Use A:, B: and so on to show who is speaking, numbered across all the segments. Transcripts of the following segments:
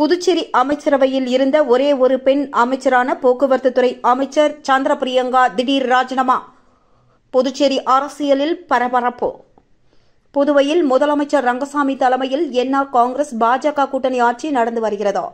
A: புதுச்சேரி அமைச்சரவையில் இருந்த ஒரே ஒரு பெண் அமைச்சரான போக்குவரத்து துறை அமைச்சர் சந்திர பிரியங்கா திடீர் ராஜினாமா. புதுச்சேரி அரசியலில் பரபரப்பு. புதுவையில் முதலமைச்சர் ரங்கசாமி தலைமையில் என்ஆர் காங்கிரஸ் பாஜக கூட்டணி ஆட்சி நடந்து வருகிறது.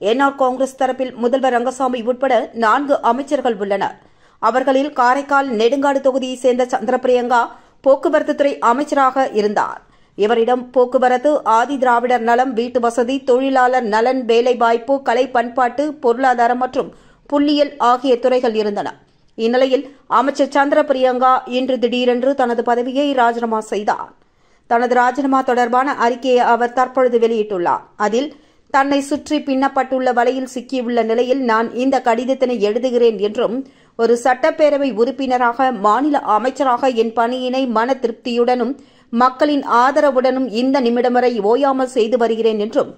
A: என்ஆர் காங்கிரஸ் தரப்பில் முதல்வர் ரங்கசாமி உட்பட நான்கு அமைச்சர்கள் உள்ளனர். அவர்களில் காரைக்கால் நெடுங்காடு தொகுதியைச் சேர்ந்த சந்திரபிரியங்கா போக்குவரத்து துறை அமைச்சராக இருந்தார். இவரிடம் போக்குவரத்து ஆதி திராவிடர் நலம் வீட்டு வசதி தொழிலாளர் நலன் வேலைவாய்ப்பு கலை பண்பாட்டு பொருளாதாரம் மற்றும் புள்ளியியல் ஆகிய துறைகள் இருந்தன. இந்நிலையில் அமைச்சர் சந்திர பிரியங்கா இன்று திடீரென்று தனது பதவியை ராஜினாமா செய்தார். தனது ராஜினாமா தொடர்பான அறிக்கையை அவர் தற்பொழுது வெளியிட்டுள்ளார். அதில் தன்னை சுற்றி பின்னப்பட்டுள்ள வலையில் சிக்கியுள்ள நிலையில் நான் இந்த கடிதத்தினை எழுதுகிறேன் என்றும் ஒரு சட்டப்பேரவை உறுப்பினராக மாநில அமைச்சராக என் பணியினை மன திருப்தியுடனும் மக்களின் ஆதரவுடனும் இந்த நிமிடம் வரை ஓயாமல் செய்து வருகிறேன் என்றும்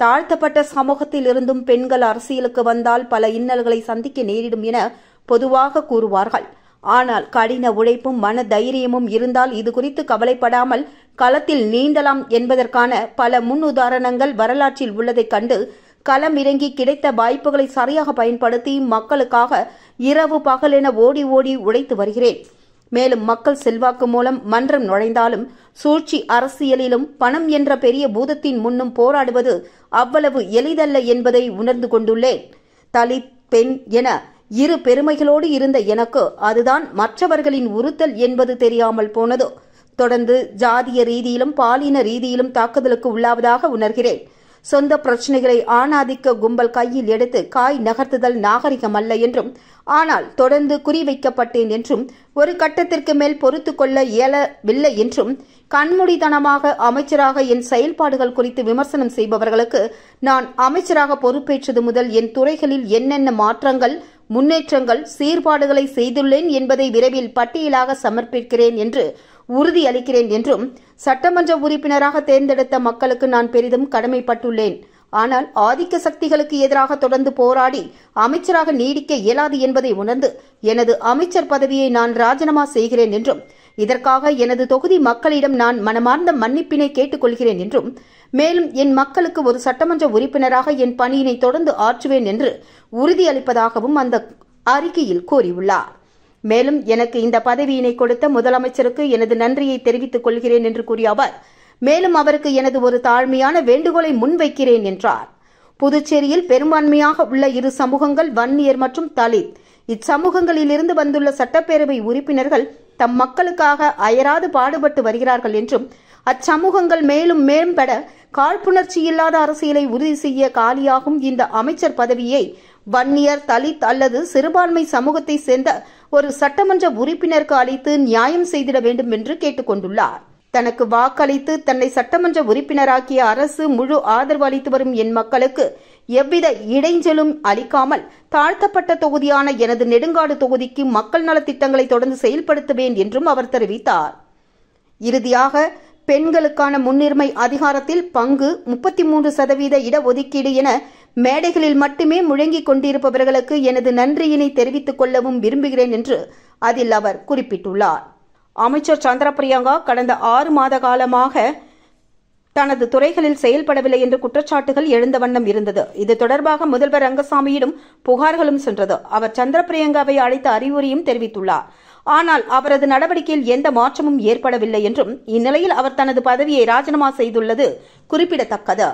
A: தாழ்த்தப்பட்ட சமூகத்தில் இருந்தும் பெண்கள் அரசியலுக்கு வந்தால் பல இன்னல்களை சந்திக்க நேரிடும் என பொதுவாக கூறுவார்கள். ஆனால் கடின உழைப்பும் மன தைரியமும் இருந்தால் இது குறித்து கவலைப்படாமல் களத்தில் நீண்டலாம் என்பதற்கான பல முன்னுதாரணங்கள் வரலாற்றில் உள்ளதைக் கண்டு களம் இறங்கி கிடைத்த வாய்ப்புகளை சரியாக பயன்படுத்தி மக்களுக்காக இரவு பகலென ஓடி ஓடி உழைத்து வருகிறேன். மேலும் மக்கள் செல்வாக்கு மூலம் மன்றம் நுழைந்தாலும் சூழ்ச்சி அரசியலிலும் பணம் என்ற பெரிய பூதத்தின் முன்னும் போராடுவது அவ்வளவு எளிதல்ல என்பதை உணர்ந்து கொண்டுள்ளேன். தலித் பெண் என இரு பெருமைகளோடு இருந்த எனக்கு அதுதான் மற்றவர்களின் உறுத்தல் என்பது தெரியாமல் போனது. தொடர்ந்து ஜாதிய ரீதியிலும் பாலின ரீதியிலும் தாக்குதலுக்கு உள்ளாவதாக உணர்கிறேன். சொந்த பிரச்சனைகளை ஆணாதிக்க கும்பல் கையில் எடுத்து காய் நகர்த்துதல் நாகரிகமல்ல என்றும் ஆனால் தொடர்ந்து குறிவைக்கப்பட்டேன் என்றும் ஒரு கட்டத்திற்கு மேல் பொறுத்து கொள்ள இயலவில்லை என்றும் கண்மூடித்தனமாக அமைச்சராக என் செயல்பாடுகள் குறித்து விமர்சனம் செய்பவர்களுக்கு நான் அமைச்சராக பொறுப்பேற்றது முதல் என் துறைகளில் என்னென்ன மாற்றங்கள் முன்னேற்றங்கள் சீர்பாடுகளை செய்துள்ளேன் என்பதை விரைவில் பட்டியலாக சமர்ப்பிக்கிறேன் என்று உறுதியளிக்கிறேன் என்றும் சட்டமன்ற உறுப்பினராக தேர்ந்தெடுத்த மக்களுக்கு நான் பெரிதும் கடமைப்பட்டுள்ளேன். ஆனால் ஆதிக்க சக்திகளுக்கு எதிராக தொடர்ந்து போராடி அமைச்சராக நீடிக்க இயலாது என்பதை உணர்ந்து எனது அமைச்சர் பதவியை நான் ராஜினாமா செய்கிறேன் என்றும் இதற்காக எனது தொகுதி மக்களிடம் நான் மனமார்ந்த மன்னிப்பினை கேட்டுக்கொள்கிறேன் என்றும் மேலும் என் மக்களுக்கு ஒரு சட்டமன்ற உறுப்பினராக என் பணியினை தொடர்ந்து ஆற்றுவேன் என்று உறுதியளிப்பதாகவும் அந்த அறிக்கையில் கூறியுள்ளார். மேலும் எனக்கு இந்த பதவியினை கொடுத்த முதலமைச்சருக்கு எனது நன்றியை தெரிவித்துக் கொள்கிறேன் என்று கூறிய அவர் மேலும் அவருக்கு எனது ஒரு தாழ்மையான வேண்டுகோளை முன்வைக்கிறேன் என்றார். புதுச்சேரியில் பெரும்பான்மையாக உள்ள இரு சமூகங்கள் வன்னியர் மற்றும் தலித். இச்சமூகங்களிலிருந்து வந்துள்ள சட்டப்பேரவை உறுப்பினர்கள் தம் மக்களுக்காக அயராது பாடுபட்டு வருகிறார்கள் என்றும் அச்சமூகங்கள் மேலும் மேம்பட காழ்ப்புணர்ச்சி இல்லாத அரசியலை உறுதி செய்ய காலியாகும் இந்த அமைச்சர் பதவியை வன்னியர் தலித் அல்லது சிறுபான்மை சமூகத்தை சேர்ந்த ஒரு சட்டமன்ற உறுப்பினருக்கு அளித்து நியாயம் செய்திட வேண்டும் என்று கேட்டுக்கொண்டுள்ளார் தனக்கு வாக்களித்து தன்னை சட்டமன்ற உறுப்பினராக்கிய அரசு முழு ஆதரவு அளித்து வரும் என் மக்களுக்கு எவ்வித இடைஞ்சலும் அளிக்காமல் தாழ்த்தப்பட்ட தொகுதியான எனது நெடுங்காடு தொகுதிக்கு மக்கள் நலத்திட்டங்களை தொடர்ந்து செயல்படுத்துவேன் என்றும் அவர் தெரிவித்தார். இறுதியாக பெண்களுக்கான முன்னுரிமை அதிகாரத்தில் பங்கு முப்பத்தி மூன்று சதவீத இடஒதுக்கீடு என மேடைகளில் மட்டுமே முழங்கிக் கொண்டிருப்பவர்களுக்கு எனது நன்றியினை தெரிவித்துக் கொள்ளவும் விரும்புகிறேன் என்று அதில் அவர் குறிப்பிட்டுள்ளார். அமைச்சர் சந்திர பிரியங்கா கடந்த ஆறு மாத காலமாக தனது துறைகளில் செயல்படவில்லை என்று குற்றச்சாட்டுகள் எழுந்த வண்ணம் இருந்தது. இது தொடர்பாக முதல்வர் ரங்கசாமியிடம் புகார்களும் சென்றது. அவர் சந்திர பிரியங்காவை அழைத்த அறிவுரையும் தெரிவித்துள்ளார். ஆனால் அவரது நடவடிக்கையில் எந்த மாற்றமும் ஏற்படவில்லை என்றும் இந்நிலையில் அவர் தனது பதவியை ராஜினாமா செய்துள்ளது குறிப்பிடத்தக்கது.